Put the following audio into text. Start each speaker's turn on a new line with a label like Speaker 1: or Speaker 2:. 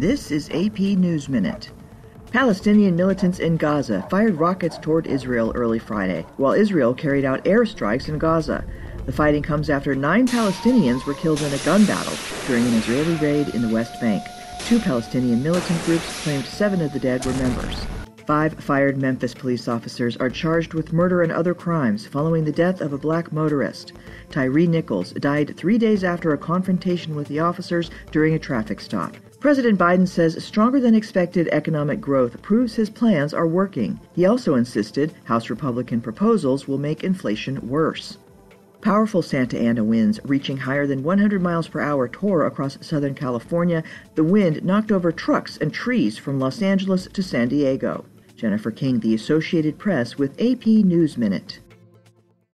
Speaker 1: This is AP News Minute. Palestinian militants in Gaza fired rockets toward Israel early Friday, while Israel carried out airstrikes in Gaza. The fighting comes after nine Palestinians were killed in a gun battle during an Israeli raid in the West Bank. Two Palestinian militant groups claimed seven of the dead were members. Five fired Memphis police officers are charged with murder and other crimes following the death of a black motorist. Tyre Nichols died three days after a confrontation with the officers during a traffic stop. President Biden says stronger than expected economic growth proves his plans are working. He also insisted House Republican proposals will make inflation worse. Powerful Santa Ana winds reaching higher than 100 miles per hour tore across Southern California. The wind knocked over trucks and trees from Los Angeles to San Diego. Jennifer King, The Associated Press, with AP News Minute.